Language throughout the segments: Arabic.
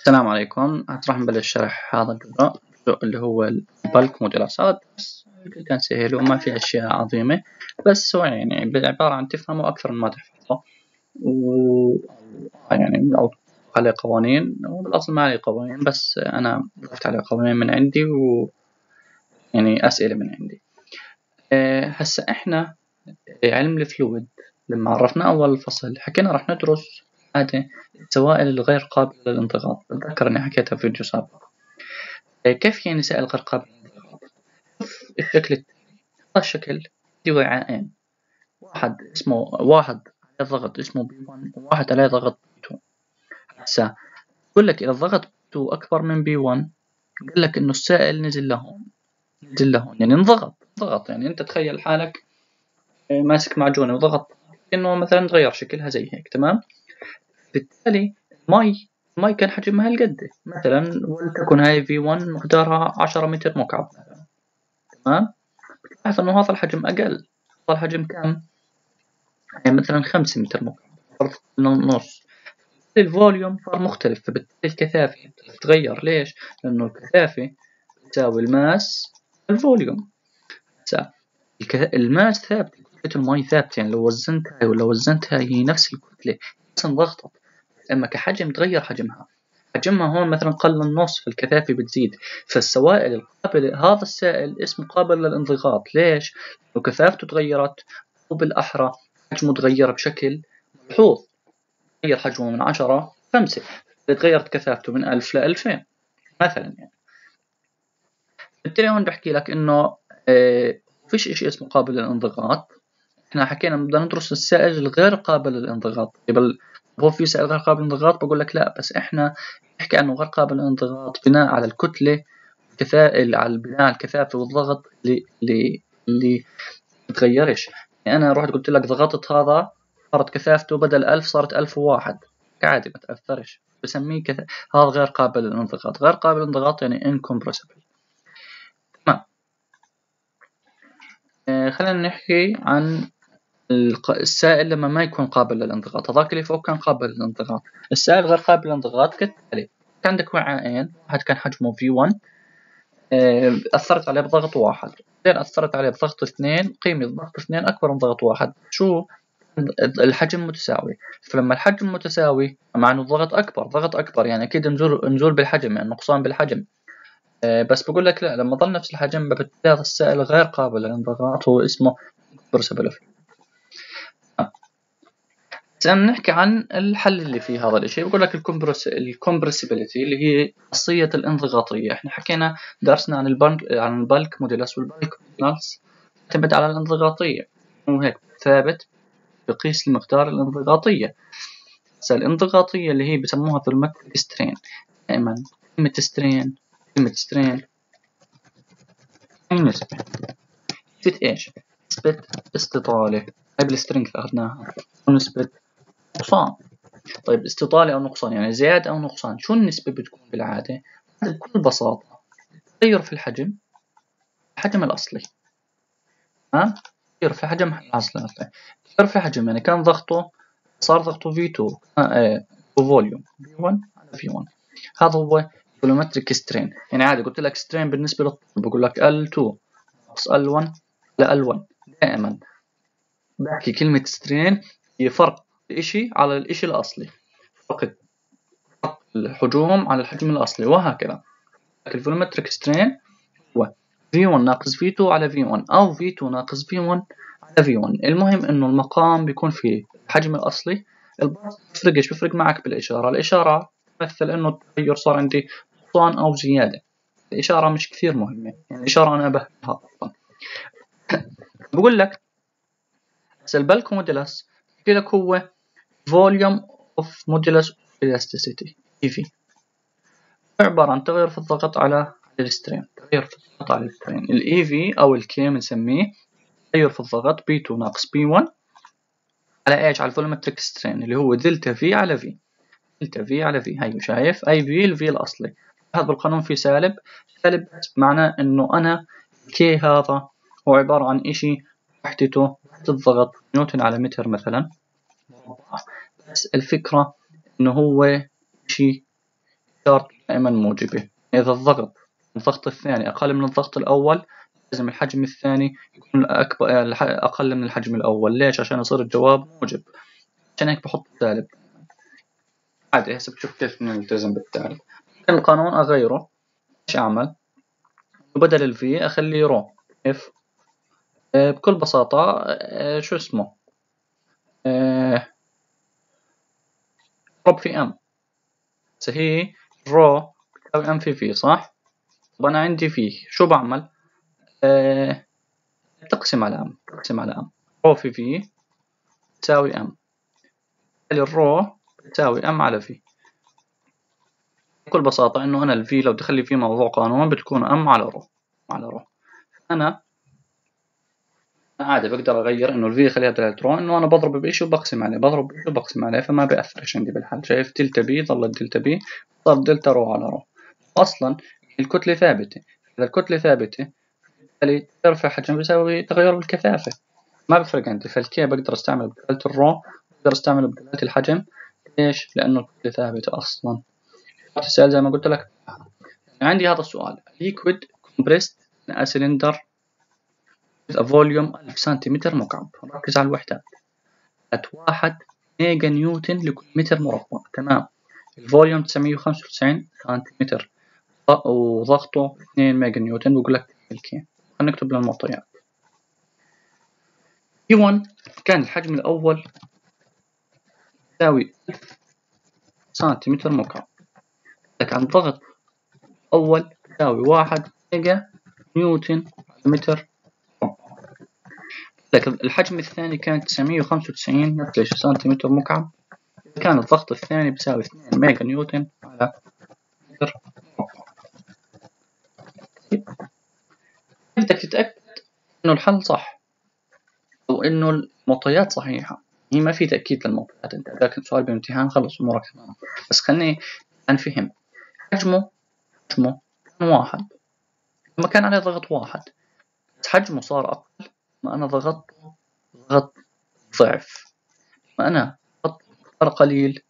السلام عليكم. راح نبلش شرح هذا الجزء اللي هو البلك موديلس هذا بس جدا سهل وما في أشياء عظيمة. بس هو يعني عبارة عن تفهمه أكثر من ما تحفظه. و يعني أو عليه قوانين. والأصل ما عليه قوانين بس أنا ضفت عليه قوانين من عندي و يعني أسئلة من عندي. آه، هسا إحنا علم الفلويد. لما عرفنا أول فصل حكينا راح ندرس هذه السوائل الغير قابلة للانضغاط. أتذكر إني حكيتها في فيديو سابق. إيه، كيف يعني سائل غير قابل للانضغاط؟ شوف الشكل التالي هذا الشكل في وعاءين واحد اسمه واحد عليه ضغط اسمه P 1 وواحد عليه ضغط P 2 هسا بقول لك إذا الضغط P 2 أكبر من بي 1 قال لك إنه السائل نزل لهون. نزل لهون. يعني انضغط. ضغط. يعني أنت تخيل حالك إيه، ماسك معجونة وضغط إنه مثلا تغير شكلها زي هيك تمام؟ بالتالي المي المي كان حجمها هالقد مثلا ولتكن هاي في 1 مقدارها 10 متر مكعب تمام؟ بتلاحظ إنه هذا الحجم أقل. هذا الحجم كم يعني مثلا 5 متر مكعب نص. الفوليوم صار مختلف فبالتالي الكثافة تتغير. ليش؟ لأنه الكثافة تساوي ال mass ال volume. ال mass ثابت كتلة المي ثابتة. يعني لو وزنتها ولا وزنتها هي نفس الكتلة بس انضغطت أما كحجم تغير حجمها. حجمها هون مثلا قل النص فالكثافة بتزيد. فالسوائل القابلة هذا السائل اسمه قابل للانضغاط. ليش؟ لو كثافته تغيرت أو بالأحرى حجمه تغير بشكل ملحوظ. تغير حجمه من عشرة خمسة. تغيرت كثافته من ألف لألفين مثلا يعني. بالتالي هون بحكي لك إنه آه فيش إشي اسمه قابل للانضغاط. إحنا حكينا بدنا ندرس السائل الغير قابل للانضغاط. قبل هو في سائل غير قابل للانضغاط بقول لك لا بس إحنا نحكي عنه غير قابل للانضغاط بناء على الكتلة الكثافة على بناء الكثافة والضغط اللي اللي اللي تغيرش. يعني أنا رحت قلت لك ضغطت هذا صارت كثافته بدل ألف صارت ألف وواحد عادي ما تأثرش. بسميه كث... هذا غير قابل للانضغاط. غير قابل للانضغاط يعني incompressible. تمام. آه خلينا نحكي عن السائل لما ما يكون قابل للانضغاط هذاك اللي فوق كان قابل للانضغاط. السائل غير قابل للانضغاط كالتالي كان عندك وعاءين واحد كان حجمه V1 آه، أثرت عليه بضغط واحد. بعدين أثرت عليه بضغط اثنين قيمة ضغط اثنين أكبر من ضغط واحد. شو؟ الحجم متساوي. فلما الحجم متساوي مع إنه الضغط أكبر ضغط أكبر يعني أكيد نزول نزول بالحجم يعني نقصان بالحجم. آه، بس بقول لك لا لما ظل نفس الحجم بتلاقي السائل غير قابل للانضغاط هو اسمه برسبل نحكي عن الحل اللي في هذا الشيء بقول لك الكمبرس الكمبرسبيليتي اللي هي خاصية الانضغاطية. إحنا حكينا درسنا عن ال bulk عن ال bulk modulus وال bulk modulus تعتمد على الانضغاطية. وهيك ثابت بقيس المقدار الانضغاطية. هسه الانضغاطية اللي هي بسموها volumetric strain. دائما كلمة strain كلمة strain. نسبة إيش؟ نسبة استطالة. قبل strain أخذناها. ونسبة نقصان. طيب استطالة أو نقصان يعني زيادة أو نقصان شو النسبة بتكون بالعادة؟ بكل بساطة تغير في الحجم الحجم الأصلي. ها؟ تغير في الحجم الأصلي تغير في الحجم يعني كان ضغطه صار ضغطه V2 آه volume V1 على V1 هذا هو volumetric strain يعني عادي قلت لك strain بالنسبة للطول بقول لك L2 ناقص L1 ل L1 دائما. بحكي كلمة strain هي فرق الإشي على الإشي الأصلي. فقط. الحجوم على الحجم الأصلي. وهكذا. ال volumetric strain هو V1 ناقص V2 على V1 أو V2 ناقص V1 على V1 المهم إنه المقام بيكون في الحجم الأصلي. البسط بيفرقش بيفرق معك؟ بالإشارة. الإشارة تمثل إنه التغير صار عندي نقصان أو زيادة. الإشارة مش كثير مهمة. يعني الإشارة أنا أصلا. بقول لك modulus بحكي لك هو volume of modulus of elasticity EV عبارة عن تغير في الضغط على ال strain. تغير في الضغط على السترين. ال EV أو ال K بنسميه تغير في الضغط P2 ناقص P1 على إيش؟ على ال volumetric strain اللي هو delta V على V delta V على V هاي شايف؟ EV ال V الأصلي. هذا القانون فيه سالب. سالب معناه إنه أنا كي هذا هو عبارة عن إشي وحدته وحدة الضغط نيوتن على متر مثلا. بس الفكرة إنه هو شيء إشارته دائما موجبة إذا الضغط الضغط الثاني أقل من الضغط الأول لازم الحجم الثاني يكون أكبر أقل من الحجم الأول ليش؟ عشان يصير الجواب موجب عشان هيك بحط سالب عادي هسه بشوف كيف نلتزم بالتالي القانون أغيره إيش أعمل؟ بدل ال V أخليه rho كيف؟ آه، بكل بساطة آه، شو اسمه؟ اضرب في M هي rho بتساوي M في V صح؟ طب أنا عندي V شو بعمل؟ تقسم على M تقسم على M rho في V تساوي M ال rho تساوي m على في بكل بساطة إنه أنا ال V لو دخل لي في موضوع قانون بتكون m على rho على rho. أنا عادي بقدر أغير إنه ال V خليها دلالة rho إنه أنا بضرب بإشي وبقسم عليه بضرب بإشي وبقسم عليه فما بيأثرش عندي بالحل. شايف delta P ظلت delta P صار delta rho على rho. أصلا الكتلة ثابتة إذا الكتلة ثابتة بالتالي ترفع حجم بيساوي تغير بالكثافة ما بفرق عندي فال K بقدر أستعمل بدلالة ال rho بقدر أستعمل بدلالة الحجم. ليش؟ لأنه الكتلة ثابتة أصلا. السؤال زي ما قلت لك. عندي هذا السؤال. Liquid compressed in a volume 1000 سنتيمتر مكعب. ركز على الوحدات at واحد ميجا نيوتن لكل متر مربع. تمام. ال volume 995 سنتيمتر. وضغطه 2 ميجا نيوتن بقول لك ال K خلينا نكتب للمعطيات V1 كان الحجم الأول يساوي 1000 سنتيمتر مكعب. لك عن ضغط أول يساوي واحد ميجا نيوتن متر لكن الحجم الثاني كان 995 سنتيمتر مكعب. كان الضغط الثاني بيساوي 2 ميجا نيوتن على متر بدك تتأكد إنه الحل صح أو إنه المعطيات صحيحة. هي ما في تأكيد للمعطيات أنت. لكن سؤال بالامتحان خلص أمورك تمام. بس خلني أنفهم. حجمه حجمه كان واحد. لما كان عليه ضغط واحد بس حجمه صار أقل. ما أنا ضغطت ضغط ضعف. ما أنا ضغطت مقدار قليل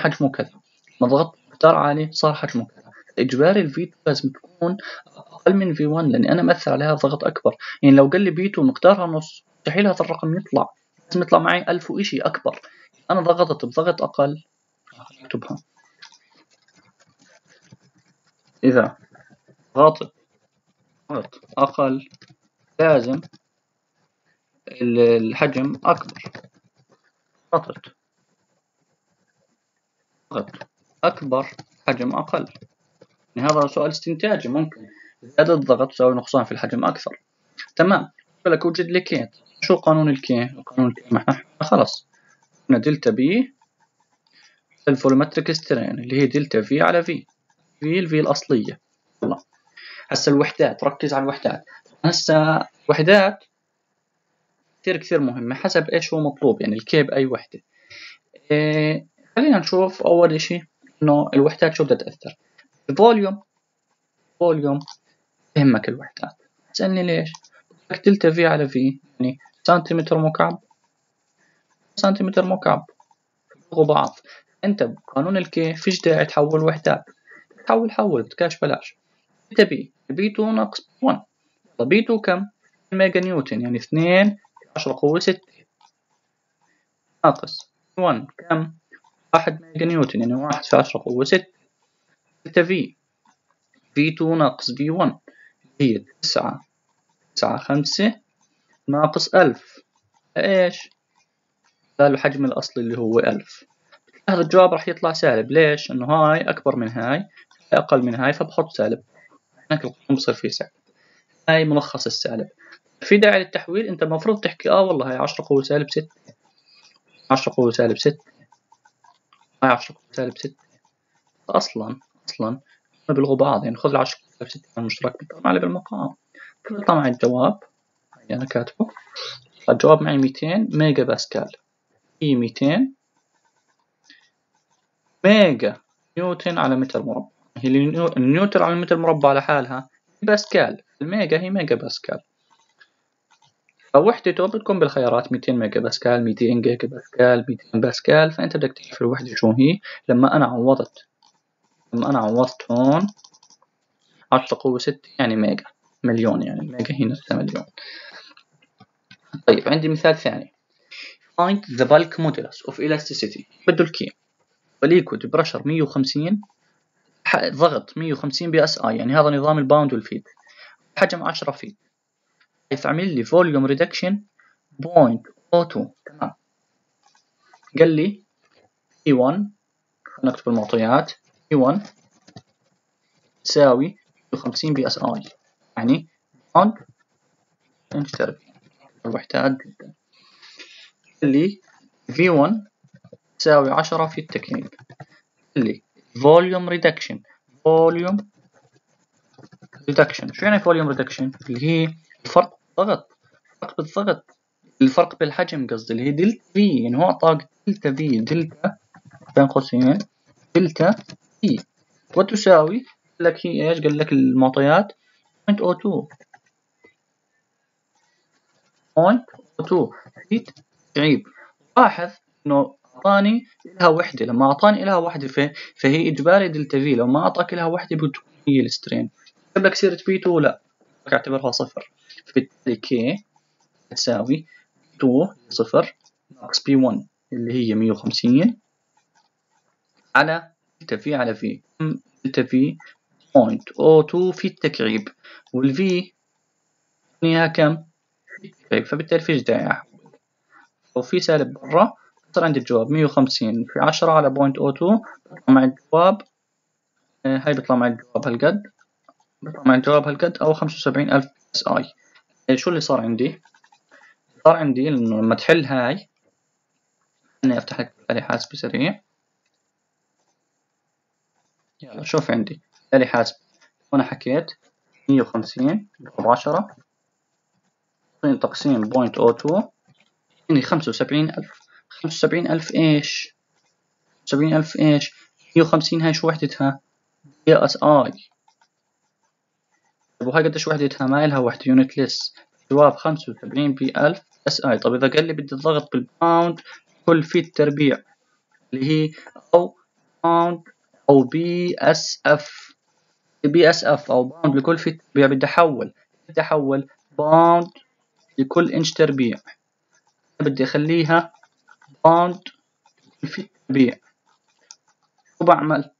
حجمه كذا. ما ضغطت مقدار عالي صار حجمه كذا. إجباري الفي 2 لازم تكون أقل من في 1 لأني أنا مأثر عليها ضغط أكبر. يعني لو قال لي في 2 مقدارها نص مستحيل هذا الرقم يطلع. لازم يطلع معي ألف وإشي أكبر. أنا ضغطت بضغط أقل أكتبها. إذا ضغطت ضغط أقل لازم الحجم أكبر. ضغط ضغط أكبر حجم أقل. يعني هذا سؤال استنتاجي ممكن. زيادة الضغط تساوي نقصان في الحجم أكثر. تمام. لك وجد لي K شو قانون ال K قانون ال K ما إحنا خلص هنا delta P ال volumetric strain اللي هي delta V على V. في ال V الأصلية. هسا الوحدات. ركز على الوحدات. هسا الوحدات كثير كثير مهمة حسب إيش هو مطلوب يعني ال K بأي وحدة. إيه خلينا نشوف أول إشي إنه الوحدات شو بدها تأثر. ال volume volume يهمك الوحدات. تسألني ليش؟ بدك delta V على V يعني سنتيمتر مكعب سنتيمتر مكعب. يلغوا بعض. أنت بقانون ال K فيش داعي تحول وحدات. تحول حول بتكاش بلاش. delta P P 2 ناقص 1 P 2 كم؟ ميجا نيوتن يعني 2 10 قوة 6 ناقص 1 كم؟ 1 ميجا نيوتن يعني 1 في 10 قوة 6 delta V V 2 ناقص V 1 هي 9 9 5 ناقص 1000 إيش؟ قالوا الحجم الأصلي اللي هو 1000 هذا الجواب راح يطلع سالب. ليش؟ إنه هاي أكبر من هاي أقل من هاي فبحط سالب. هناك القانون بصير فيه سالب. هاي ملخص السالب. في داعي للتحويل أنت المفروض تحكي آه والله هاي 10 قوة سالب 6 10 قوة سالب 6 هاي 10 قوة سالب 6 أصلا أصلا بيلغوا بعض يعني خذ العشرة سالب 6 المشترك بيطلع معي بالمقام. فبيطلع معي الجواب هاي أنا كاتبه. الجواب معي 200 ميجا باسكال. هي 200 ميجا نيوتن على متر مربع. هي النيوتن على متر مربع لحالها باسكال. الميجا هي ميجا باسكال. فوحدته بتكون بالخيارات 200 ميجا باسكال 200 جيجا باسكال 200 باسكال. فأنت بدك تعرف الوحدة شو هي. لما أنا عوضت لما أنا عوضت هون عشرة قوة ستة يعني ميجا مليون يعني الميجا هي نفسها مليون. طيب عندي مثال ثاني. Find the bulk modulus of elasticity. بده ال K ف liquid pressure 150 ضغط 150 psi. يعني هذا نظام الباوند والفيد حجم 10 فيت. يعمل لي volume reduction 0.02 تمام. قال لي P1 خلينا نكتب المعطيات. P1 تساوي 150 psi يعني باوند انش تربيع الوحدات جدا. قال لي V1 تساوي 10 فيت تكعيب قال لي volume reduction volume reduction شو يعني volume reduction اللي هي الفرق بالضغط الفرق بالضغط الفرق بالحجم قصدي اللي هي delta V يعني هو أعطاك delta V delta بين قوسين delta V وتساوي قال لك هي إيش؟ قال لك المعطيات 0.02 0.02 في تعيب لاحظ إنه أعطاني لها وحدة. لما أعطاني لها وحدة فهي إجباري delta V لو ما أعطاك لها وحدة بتكون هي ال strain. جاب لك سيرة P 2 لا. اعتبرها صفر. فبالتالي K تساوي 2 صفر ناقص P 1 اللي هي 150 على delta V على V delta V point O 2 فيت تكعيب. وال V هي كم؟ فبالتالي فيش داعي احول لو في سالب برا صار عندي الجواب 150 في 10 على point O 2 بيطلع معي الجواب. آه، هاي بيطلع معي الجواب هالقد. معي الجواب هالقد أو 75000 SI آه، شو اللي صار عندي؟ صار عندي إنه لما تحل هاي إني أفتح لك آلة حاسبة سريع يلا شوف عندي آلة حاسبة وأنا حكيت 150 ضرب 10 تقسيم point O 2 يعني 75000 75000 إيش؟ 70000 إيش؟ 150 هاي شو وحدتها؟ PSI طيب وهاي قديش وحدتها؟ ما إلها وحدة unitless جواب 75 P ألف SI طيب إذا قال لي بدي الضغط بال pound كل feet تربيع اللي هي أو pound أو PSF PSF أو pound لكل feet تربيع بدي أحول. بدي أحول pound لكل إنش تربيع. بدي أخليها pound في التربيع شو بعمل؟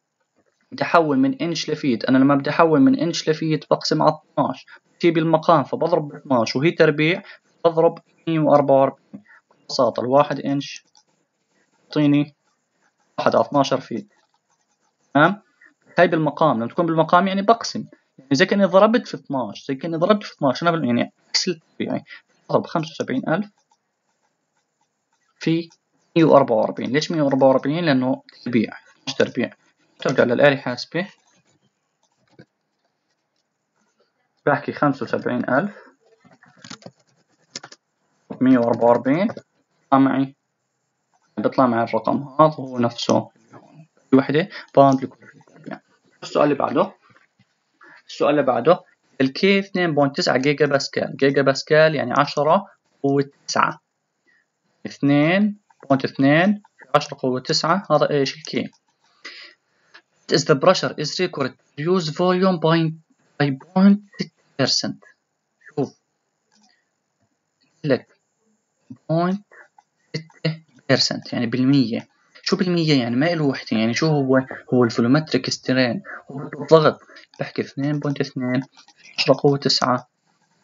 بدي أحول من إنش لفيت. أنا لما بدي أحول من إنش لفيت بقسم على 12 بجيب المقام فبضرب ب 12 وهي تربيع بضرب 144 ببساطة الواحد إنش يعطيني واحد على 12 فيت تمام؟ هاي بالمقام. لما تكون بالمقام يعني بقسم. يعني زي كأني ضربت في 12 زي كأني ضربت في 12 أنا يعني عكس الطبيعي بضرب 75000 في 144 ليش 144 لأنه تربيع مش تربيع. ترجع للآلة حاسبة بحكي 75000 144 بيطلع معي. بيطلع معي الرقم هذا هو نفسه. وحدة باوند لكل تربيع السؤال اللي بعده. السؤال اللي بعده. ال K 2.9 جيجا باسكال جيجا باسكال يعني 10 قوة 9 2.2 10 قوة 9 هذا إيش ال K is the pressure is required to use volume by by 0.6% شوف لك 0.6% يعني بالمية. شو بالمية؟ يعني ما له وحدة. يعني شو هو؟ هو ال volumetric strain. هو الضغط. بحكي 2.2 10 قوة 9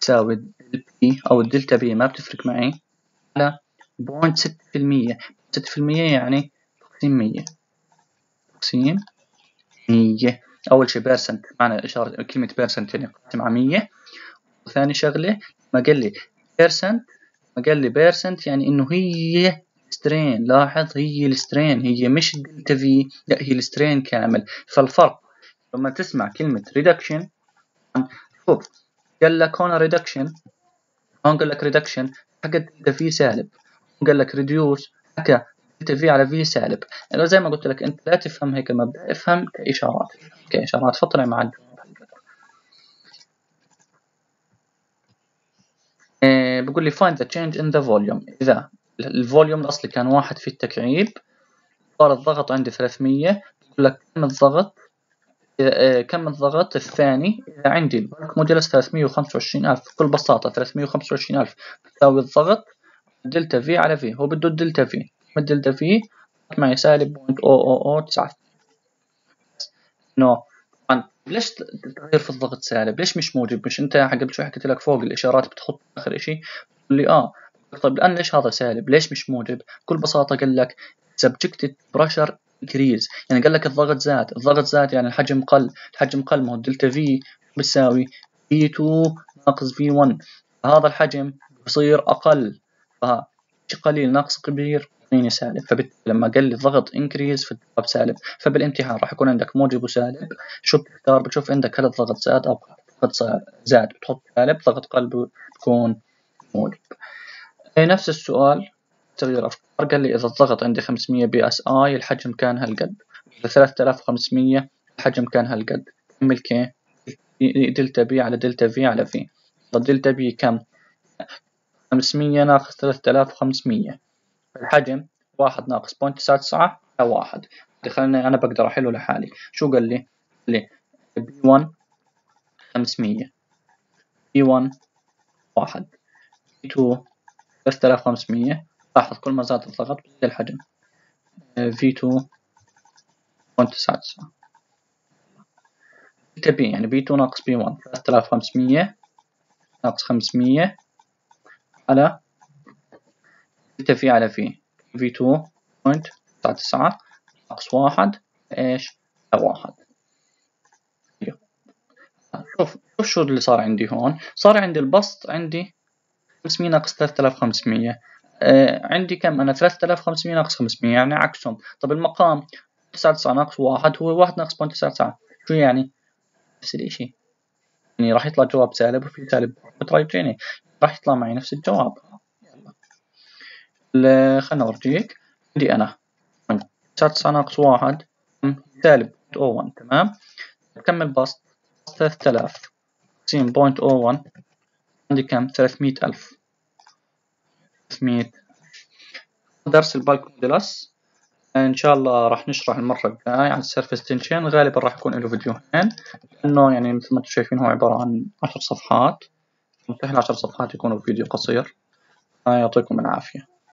تساوي ال P أو ال delta P ما بتفرق معي. على 0.6% 6% يعني تقسيم 100 تقسيم 100 أول شي percent معنى إشارة كلمة percent يعني قسم على 100 وثاني شغلة ما قال لي percent ما قال لي percent يعني إنه هي strain لاحظ هي ال strain هي مش delta V لا هي ال strain كامل. فالفرق لما تسمع كلمة reduction شوف قال لك هون reduction هون قال لك reduction حط delta V سالب قال لك reduce حكى V على V سالب. يعني زي ما قلت لك أنت لا تفهم هيك مبدأ افهم كإشارات. كاشارات فطلع مع إيه بقول لي find the change in the volume. إذا ال volume الأصلي كان واحد في التكعيب صار الضغط عندي 300 بقول لك كم الضغط؟ إذا كم الضغط الثاني؟ إذا عندي ال bulk modulus 325000 بكل بساطة 325000 تساوي الضغط delta P على delta V على V. هو بده ال delta V. ال delta V معي سالب 0.00093 نو. طبعا ليش تغير في الضغط سالب؟ ليش مش موجب؟ مش انت قبل شوي حكيت لك فوق الإشارات بتحط آخر إشي؟ بتقول لي آه. طيب الان ليش هذا سالب؟ ليش مش موجب؟ بكل بساطة قال لك subjected pressure increase. يعني قال لك الضغط زاد. الضغط زاد يعني الحجم قل. الحجم قل. ما هو delta V بتساوي V2 ناقص V1 هذا الحجم بصير أقل. قليل ناقص كبير. يعطيني سالب فلما قال لي الضغط increase في الجواب سالب فبالامتحان راح يكون عندك موجب وسالب شو بتختار بتشوف عندك هل الضغط زاد أو الضغط زاد. بتحط سالب ضغط قل بيكون موجب. نفس السؤال. تغيير افكار قال لي إذا الضغط عندي 500 PSI الحجم كان هالقد. إذا 3500 الحجم كان هالقد. كمل K delta P على delta V على V delta P كم؟ 500 ناقص 3500 الحجم واحد ناقص point تسعة تسعة على واحد. خليني أنا بقدر أحله لحالي. شو قال لي؟ لي P 1 500 V 1 واحد. P 2 3500 لاحظ كل ما زاد الضغط بزيد الحجم. V 2 point تسعة تسعة. P يعني P 2 ناقص P 1 3500 ناقص 500 على delta V على V. V 2 point تسعة تسعة. ناقص واحد. إيش؟ واحد. شوف شوف شو اللي صار عندي هون. صار عندي البسط عندي 500 ناقص 3500 آه عندي كم؟ أنا 3500 ناقص 500 يعني عكسهم. طب المقام 9 9 ناقص واحد هو واحد ناقص 0.99 شو يعني؟ نفس الإشي. يعني راح يطلع جواب سالب وفي سالب راح يطلع معي نفس الجواب. خلنا أورجيك عندي أنا. تسعة ناقص واحد. سالب O 1 تمام. كمل بسط. ثلاثة آلاف. تقسيم point O 1 عندي كم؟ ثلاثمية ألف ثلاثمية. درس ال bulk modulus. إن شاء الله راح نشرح المرة الجاية عن ال surface tension غالبا راح يكون له فيديوهين لأنه يعني مثل ما أنتم شايفين هو عبارة عن عشر صفحات. مستحيل عشر صفحات يكونوا فيديو قصير. يعطيكم العافية.